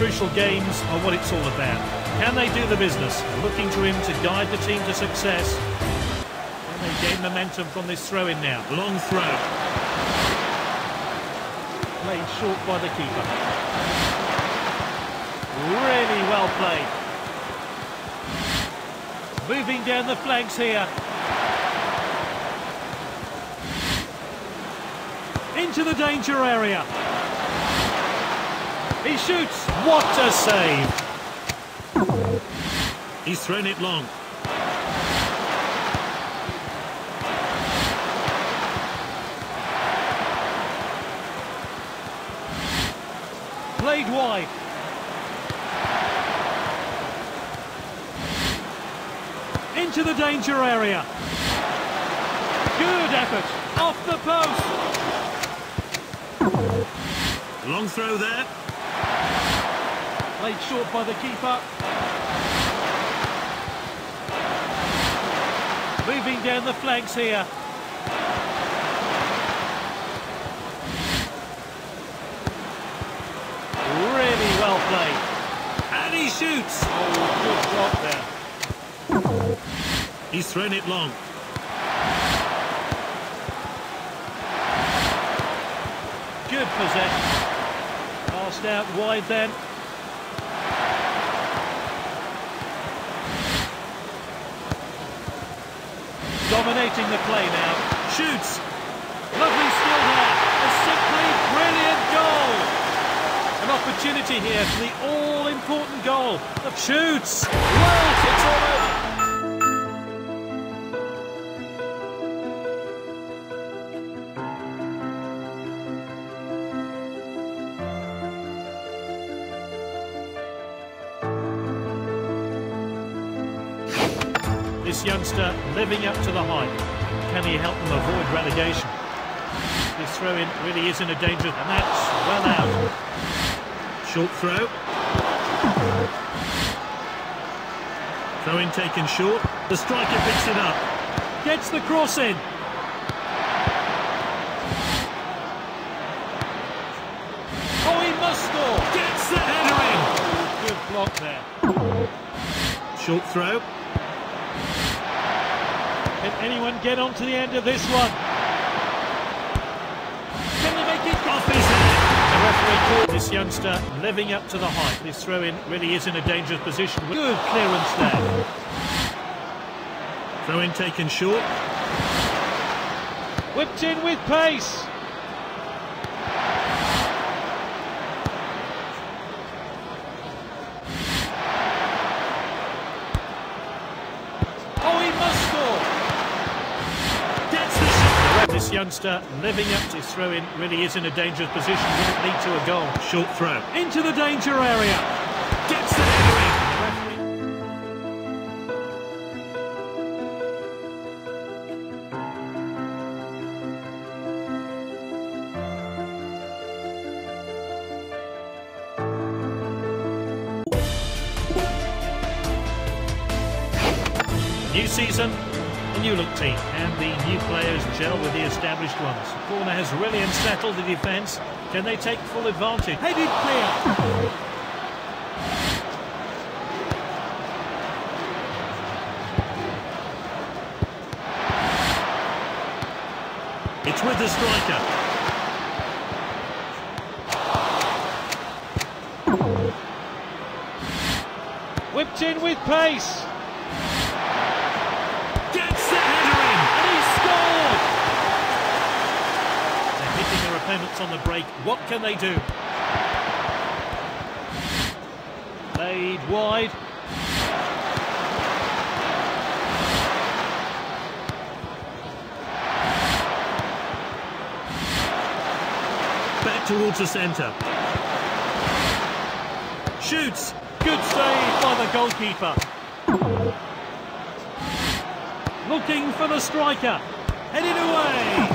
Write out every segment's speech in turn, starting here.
crucial games are what it's all about. Can they do the business? Looking to him to guide the team to success. Can they gain momentum from this throw-in now? Long throw. Played short by the keeper. Really well played. Moving down the flanks here. Into the danger area. He shoots. What a save. He's thrown it long. Played wide. Into the danger area. Good effort. Off the post. Long throw there. Played short by the keeper. Moving down the flanks here. Really well played. And he shoots. Oh, good block there. He's thrown it long. Good possession. Passed out wide then. Dominating the play now. Shoots. Lovely skill there. A simply brilliant goal. An opportunity here for the all-important goal. Shoots. This youngster living up to the hype. Can he help them avoid relegation? This throw-in really is in a danger, and that's well out. Short throw. Throw-in taken short. The striker picks it up. Gets the cross in. Oh, he must score. Gets the header in. Good block there. Short throw. Anyone get on to the end of this one? Can they make it off his head? The referee called this youngster living up to the hype. This throw-in really is in a dangerous position. Good clearance there. Throw-in taken short. Whipped in with pace. This youngster living up to his throw-in really is in a dangerous position. Will it lead to a goal? Short throw. Into the danger area. Gets the header in. New season, a new look team, and the new players gel with the established ones. Corner has really unsettled the defence. Can they take full advantage? Headed clear. It's with the striker. Whipped in with pace. Opponents on the break. What can they do? Played wide. Back towards the centre. Shoots. Good save by the goalkeeper. Looking for the striker. Headed away.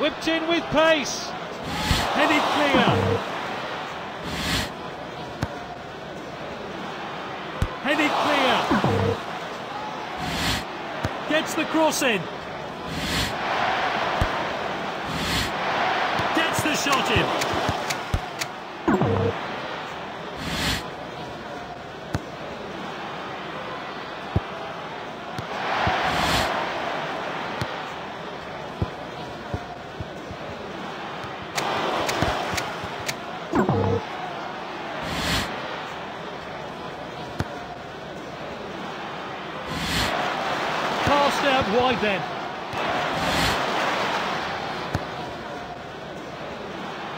Whipped in with pace. Headed clear. Headed clear. Gets the cross in. Gets the shot in. Then.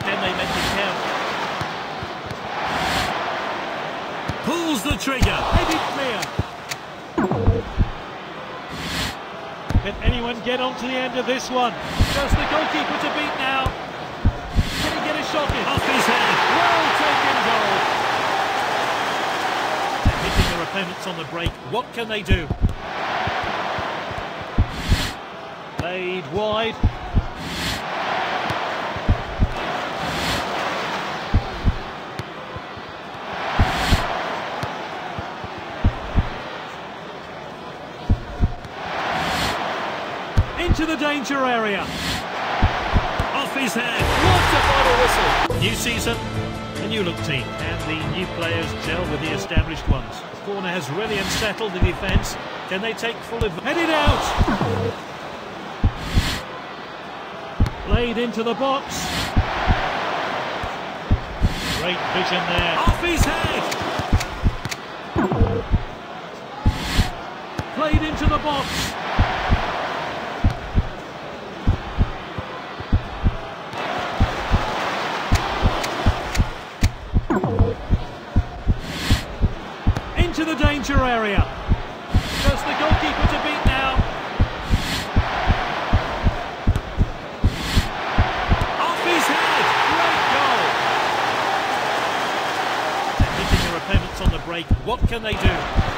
Can they make it count? Pulls the trigger. Maybe clear. Can anyone get on to the end of this one? Does the goalkeeper to beat now? Can he get a shot in? Off his head. Well taken goal. They're hitting their opponents on the break. What can they do? Played wide. Into the danger area. Off his head. What a final whistle. New season, a new look team. And the new players gel with the established ones. The corner has really unsettled the defence. Can they take full advantage? Headed out. Played into the box. Great vision there. Off his head. Played into the box. Into the danger area. What can they do?